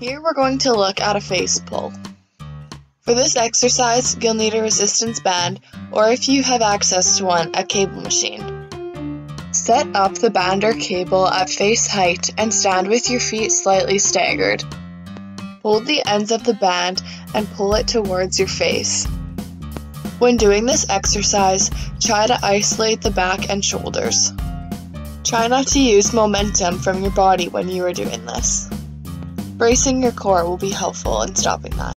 Here we're going to look at a face pull. For this exercise, you'll need a resistance band, or if you have access to one, a cable machine. Set up the band or cable at face height and stand with your feet slightly staggered. Hold the ends of the band and pull it towards your face. When doing this exercise, try to isolate the back and shoulders. Try not to use momentum from your body when you are doing this. Bracing your core will be helpful in stopping that.